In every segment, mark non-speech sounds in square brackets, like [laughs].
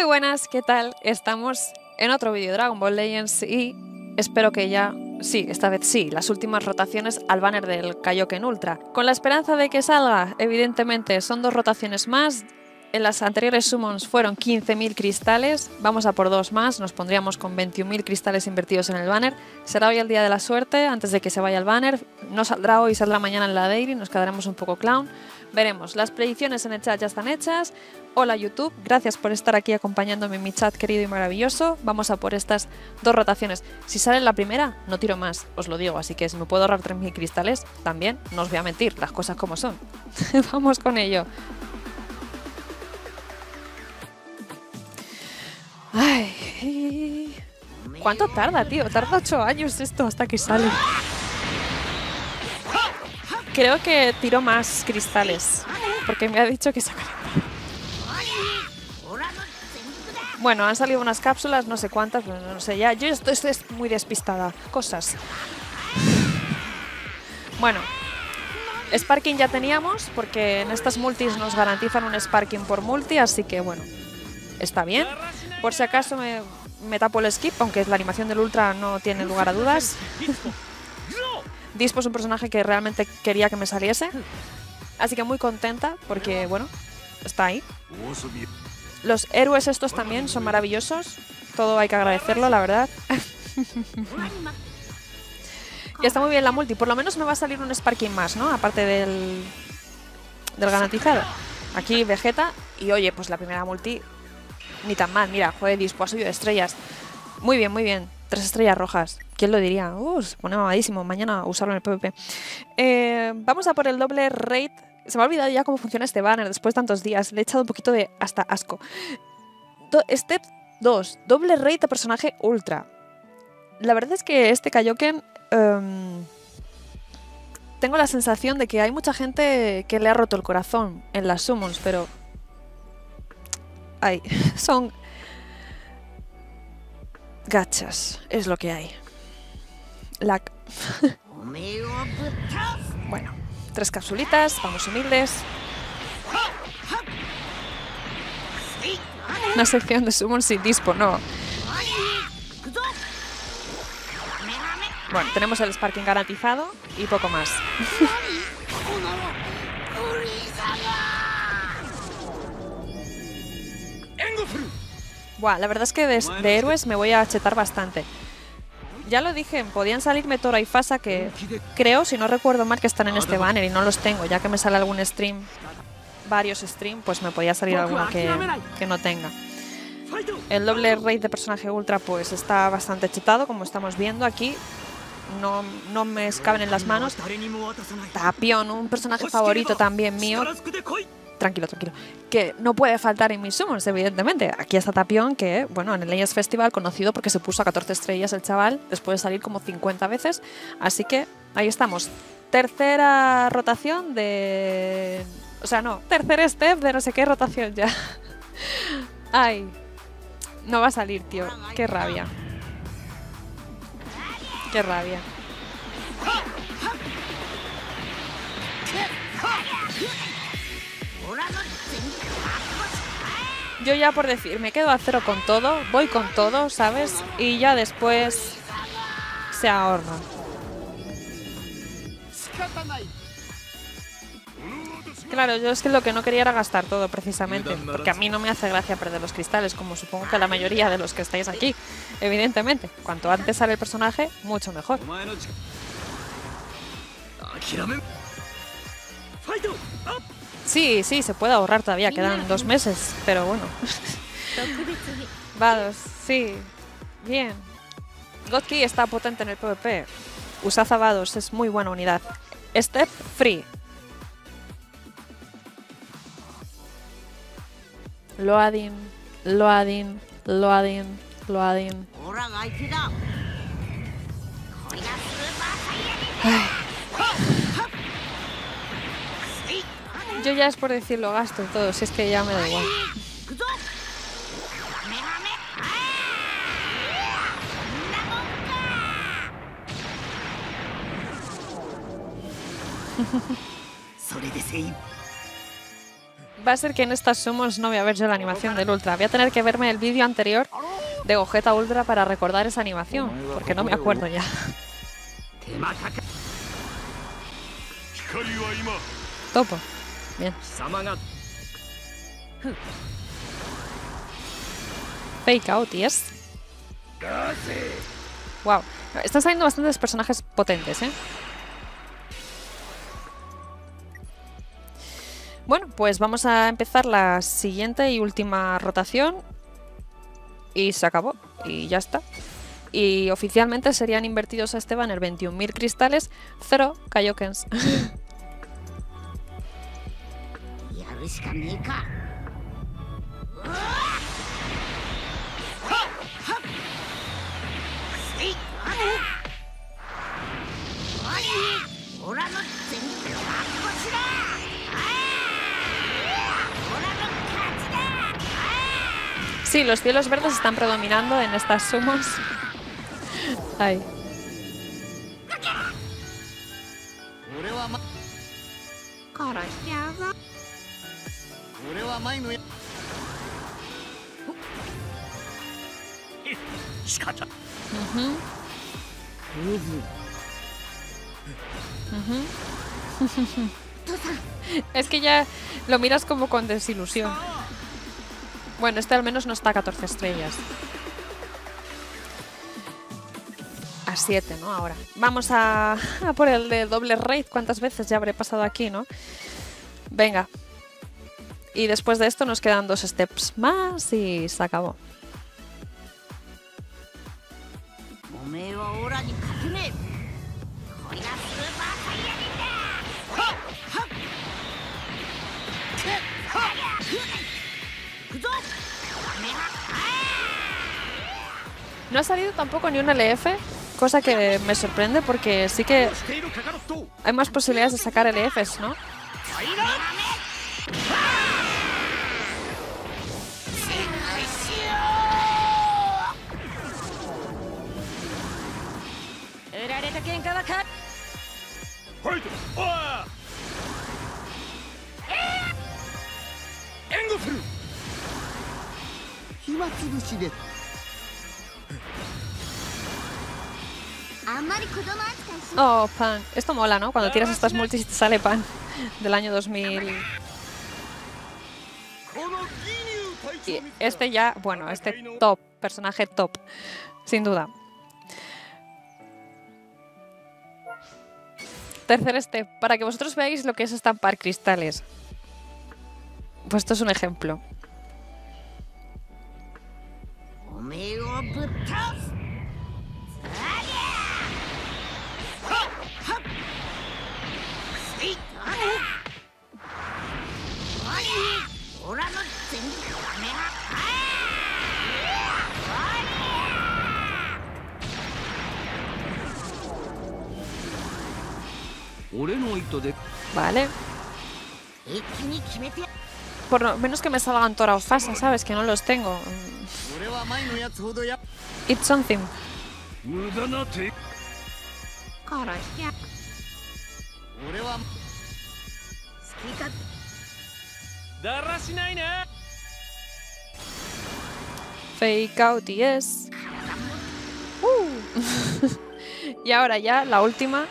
Muy buenas, ¿qué tal? Estamos en otro vídeo de Dragon Ball Legends y espero que ya, sí, esta vez sí, las últimas rotaciones al banner del Kaioken Ultra. Con la esperanza de que salga, evidentemente, son dos rotaciones más. En las anteriores summons fueron 15.000 cristales, vamos a por dos más, nos pondríamos con 21.000 cristales invertidos en el banner. Será hoy el día de la suerte, antes de que se vaya el banner. No saldrá hoy, saldrá mañana en la daily, nos quedaremos un poco clown. Veremos, las predicciones en el chat ya están hechas. Hola YouTube, gracias por estar aquí acompañándome en mi chat querido y maravilloso. Vamos a por estas dos rotaciones. Si sale la primera, no tiro más, os lo digo. Así que si me puedo ahorrar 3.000 cristales, también no os voy a mentir, las cosas como son. [laughs] Vamos con ello. Ay. ¿Cuánto tarda, tío? Tarda 8 años esto hasta que sale. Creo que tiro más cristales. Porque me ha dicho que sacaré. Bueno, han salido unas cápsulas, no sé cuántas, no sé ya. Yo estoy, muy despistada. Cosas. Bueno, Sparking ya teníamos, porque en estas multis nos garantizan un Sparking por multi, así que bueno, está bien. Por si acaso me, me tapo el skip, aunque la animación del Ultra no tiene lugar a dudas. Dispo es un personaje que realmente quería que me saliese. Así que muy contenta porque, bueno, está ahí. Los héroes estos también son maravillosos. Todo hay que agradecerlo, la verdad. y está muy bien la multi. Por lo menos me va a salir un Sparking más, ¿no? Aparte del, del garantizado. Aquí Vegeta. Y oye, pues la primera multi ni tan mal. Mira, joder, dispo ha subido de estrellas. Muy bien, muy bien. Tres estrellas rojas. ¿Quién lo diría? Uh, se pone mamadísimo. Mañana usarlo en el PvP. Eh, vamos a por el doble rate. Se me ha olvidado ya cómo funciona este banner después de tantos días. Le he echado un poquito de hasta asco. Step 2. Doble rate de personaje ultra. La verdad es que este Kaioken... Um, tengo la sensación de que hay mucha gente que le ha roto el corazón en las summons, pero hay. [laughs] Son gachas, es lo que hay. La... [laughs] bueno, tres capsulitas, vamos humildes. Una sección de summon sin dispo, no. Bueno, tenemos el Sparking garantizado y poco más. [laughs] Buah, la verdad es que de, de, héroes me voy a chetar bastante. Ya lo dije, podían salirme Tora y Fasa, que creo, si no recuerdo mal, que están en este banner y no los tengo. Ya que me sale algún stream, varios stream, pues me podía salir alguno que, que no tenga. El doble rate de personaje ultra pues está bastante chetado, como estamos viendo aquí. No, no me caben en las manos. Tapión, un personaje favorito también mío tranquilo, tranquilo, que no puede faltar en mis summons, evidentemente. Aquí está Tapión, que, bueno, en el Legends Festival, conocido porque se puso a 14 estrellas el chaval, después de salir como 50 veces. Así que ahí estamos. Tercera rotación de... O sea, no, tercer step de no sé qué rotación ya. [laughs] Ay, no va a salir, tío. Qué rabia. Qué rabia. Yo ya por decir, me quedo a cero con todo, voy con todo, ¿sabes? Y ya después se ahorra. Claro, yo es que lo que no quería era gastar todo precisamente, porque a mí no me hace gracia perder los cristales, como supongo que la mayoría de los que estáis aquí, evidentemente. Cuanto antes sale el personaje, mucho mejor. Sí, sí, se puede ahorrar todavía, quedan dos meses, pero bueno. Vados, sí. Bien. Godkey está potente en el PvP. Usad a Vados, es muy buena unidad. Step free. Loading, loading, loading, loading. Ay yo ya es por decirlo gasto todo, si es que ya me da igual. Va a ser que en estas sumos no voy a ver yo la animación del Ultra. Voy a tener que verme el vídeo anterior de Gogeta Ultra para recordar esa animación, porque no me acuerdo ya. Topo. Bien. Fake out, yes. Wow. Están saliendo bastantes personajes potentes, ¿eh? Bueno, pues vamos a empezar la siguiente y última rotación. Y se acabó. Y ya está. Y oficialmente serían invertidos a Esteban el 21.000 cristales, 0 Kaiokens. [laughs] やるしかねえかオラの全部はこちらオラの勝ちだ Sí, los cielos verdes están predominando en estas sumos. Ay. 俺はま殺しちゃうぞ 俺は前のや仕方 Ujú, むず ujú. 父さん Es que ya lo miras como con desilusión. Bueno, este al menos no está a 14 estrellas. A 7, ¿no? Ahora. Vamos a, a por el de doble raid. ¿Cuántas veces ya habré pasado aquí, no? Venga. y después de esto nos quedan dos steps más y se acabó. No ha salido tampoco ni un LF, cosa que me sorprende porque sí que hay más posibilidades de sacar LFs, ¿no? 売られた喧嘩はかファイトあ援護する暇つぶしであんまり子供扱いし Oh, pan. Esto mola, ¿no? Cuando tiras estas multis y te sale pan del año 2000. この義乳隊 Y este ya, bueno, este top, personaje top, sin duda. Tercer step, para que vosotros veáis lo que es estampar cristales. Pues esto es un ejemplo. Vale. Por lo menos que me salgan Tora o Fasa, ¿sabes? Que no los tengo. It's something. Fake out, yes. Uh. [laughs] y ahora ya, la última.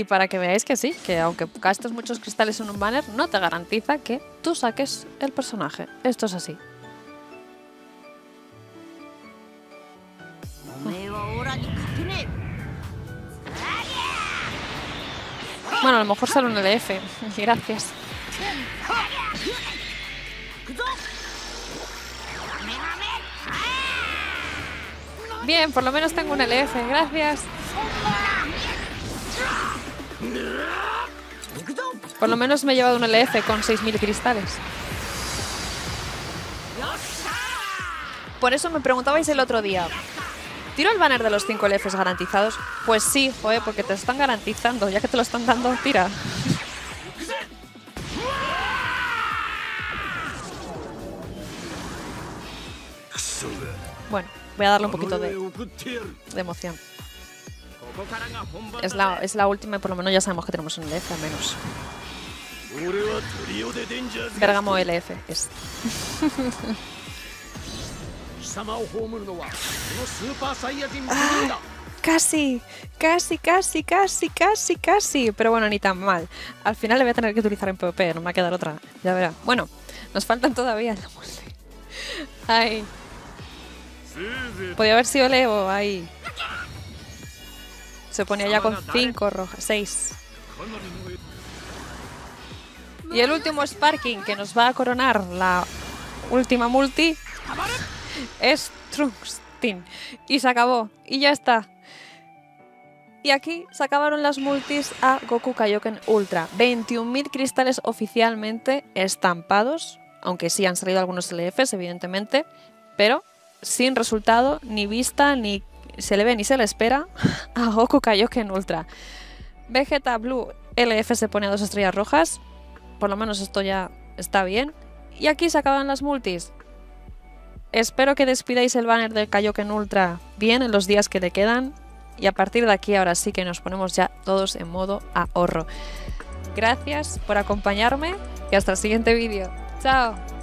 y para que veáis que sí, que aunque gastes muchos cristales en un banner, no te garantiza que tú saques el personaje. Esto es así. Bueno, a lo mejor sale un LF. [laughs] Gracias. Bien, por lo menos tengo un LF. Gracias. Por lo menos me he llevado un LF con 6.000 cristales. Por eso me preguntabais el otro día, ¿tiro el banner de los 5 LFs garantizados? Pues sí, joder, porque te están garantizando. Ya que te lo están dando, tira. Bueno, voy a darle un poquito de emoción. Es la, es la última y por lo menos ya sabemos que tenemos un LF al menos. Bergamo LF es. [laughs] Ah, casi, casi, casi, casi, casi, casi. Pero bueno, ni tan mal. Al final le voy a tener que utilizar en PvP, no me va a quedar otra. Ya verá. Bueno, nos faltan todavía la haber sido Leo ahí. Se ponía ya con 5 rojas, 6. Y el último Sparking que nos va a coronar la última multi es Trunkstein. Y se acabó. Y ya está. Y aquí se acabaron las multis a Goku Kaioken Ultra. 21.000 cristales oficialmente estampados, aunque sí han salido algunos LFs, evidentemente, pero sin resultado, ni vista, ni se le ve ni se le espera [laughs] a Goku Kaioken Ultra. Vegeta Blue LF se pone a dos estrellas rojas. Por lo menos esto ya está bien. Y aquí se acaban las multis. Espero que despidáis el banner del Kaioken Ultra bien en los días que le quedan. Y a partir de aquí ahora sí que nos ponemos ya todos en modo ahorro. Gracias por acompañarme y hasta el siguiente vídeo. Chao.